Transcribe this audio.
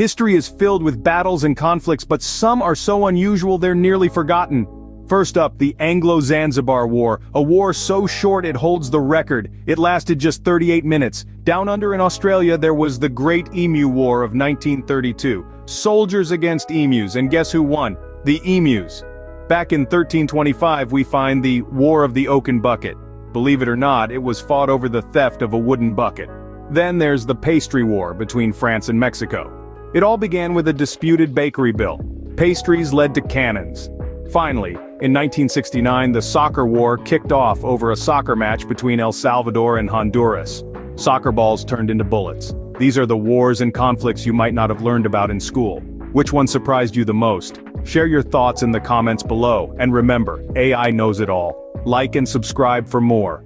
History is filled with battles and conflicts but some are so unusual they're nearly forgotten. First up, the Anglo-Zanzibar War, a war so short it holds the record. It lasted just 38 minutes. Down under in Australia there was the Great Emu War of 1932. Soldiers against emus, and guess who won? The emus. Back in 1325 we find the War of the Oaken Bucket. Believe it or not, it was fought over the theft of a wooden bucket. Then there's the Pastry War between France and Mexico. It all began with a disputed bakery bill. Pastries led to cannons. Finally, in 1969 the soccer war kicked off over a soccer match between El Salvador and Honduras. Soccer balls turned into bullets. These are the wars and conflicts you might not have learned about in school. Which one surprised you the most? Share your thoughts in the comments below, and remember, AI knows it all. Like and subscribe for more.